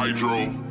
Hydro.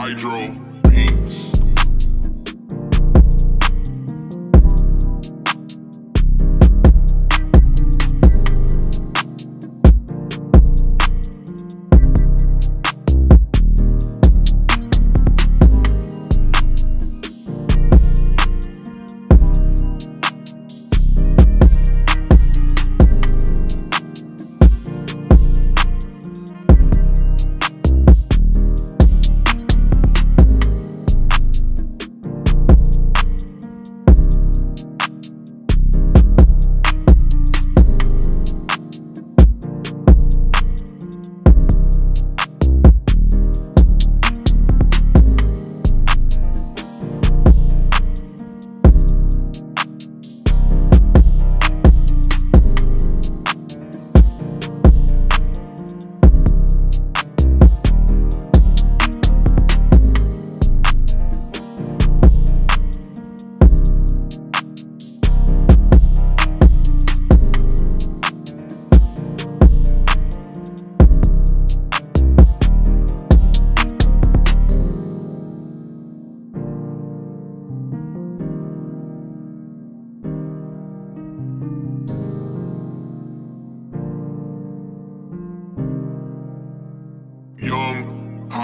Hydro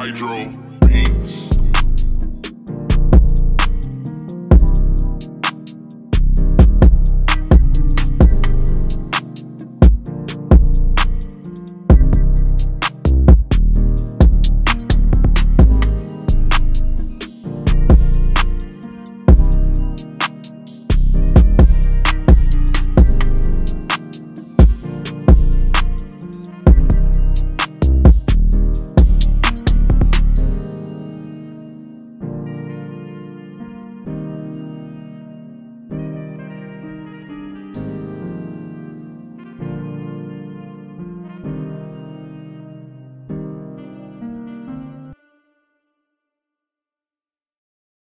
Hydro